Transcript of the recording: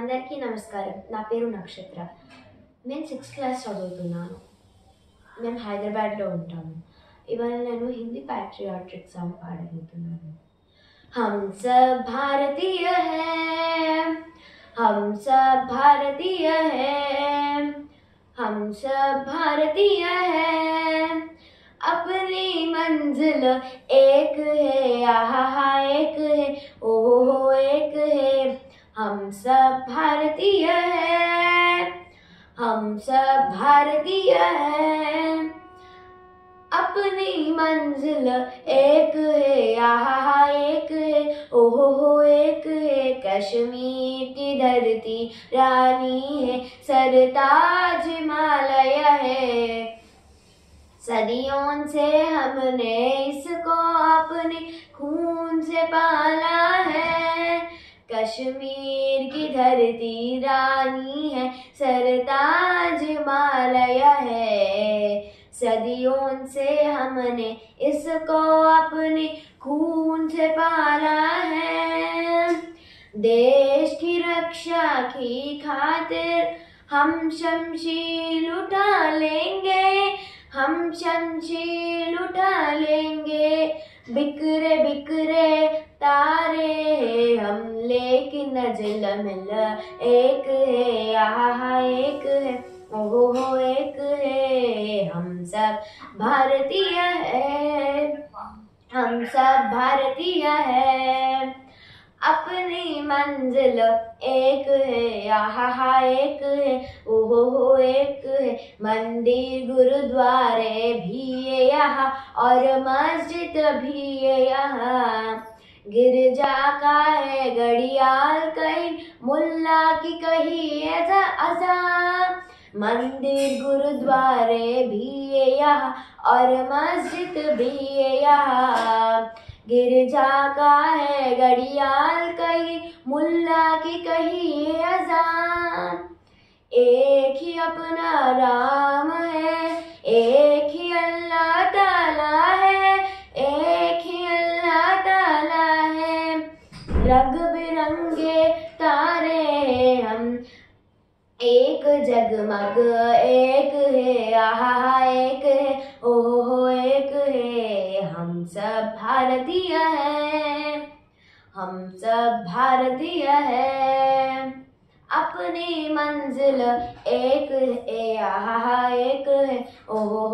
అందరికీ నమస్కారం నా పేరు నక్షత్ర నేను సిక్స్త్ క్లాస్ చదువుతున్నాను మేము హైదరాబాద్లో ఉంటాము ఇవాళ నేను హిందీ ప్యాట్రియాట్రిక్ సాంగ్ పాడబోతున్నాను हम सब भारतीय हैं हम सब भारतीय हैं हम सब भारतीय हैं अपनी मंजिल एक है आहा एक है ओहो एक है हम सब भारतीय हैं। हम सब भारतीय हैं। अपनी मंजिल एक है, आहा, एक है। ओहो, हो, एक है। कश्मीर की धरती रानी है। सरताज हिमालय है। सदियों से हमने इसको अपने खून से पाला है। कश्मीर की धरती रानी है सरताज हिमालय है। सदियों से हमने इसको अपने खून से पाला है। देश की रक्षा की खातिर हम शमशील उठा लेंगे, हम शमशील उठा लेंगे। बिखरे बिकरे तारे हम लेकिन नजल मिल एक है, आहा, एक है, ओहो, हो, एक है। हम सब भारतीय है। हम सब भारतीय है। अपनी मंजिल एक है, आहा एक है, ओहो हो एक है। मंदिर गुरुद्वारे भी है यहाँ, और मस्जिद भी है यहाँ। गिरजा का है, घड़ियाल कहीं, मुल्ला की कही ऐसा अजा। मंदिर गुरुद्वारे भी है यहाँ, और मस्जिद भी है यहाँ। गिरजा का है घड़ियाल कहीं, मुल्ला की कही अजान। एक ही अपना राम है, एक ही अल्लाह ताला है, एक ही अल्लाह ताला है। रंग बिरंगे तारे हैं हम, एक जगमग एक है, आहा एक है सब भारतीय है। हम सब भारतीय है। अपनी मंजिल एक है आहा एक है। ओहो